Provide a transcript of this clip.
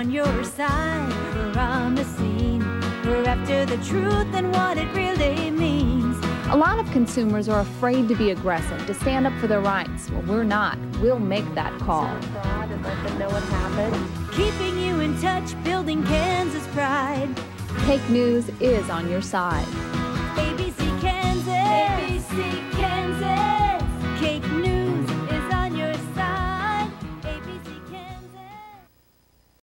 on your side. We're on the scene. We're after the truth and what it really means. A lot of consumers are afraid to be aggressive, to stand up for their rights. Well, we're not. We'll make that call. And let them know what happened. Keeping you in touch, building Kansas pride. KAKE News is on your side.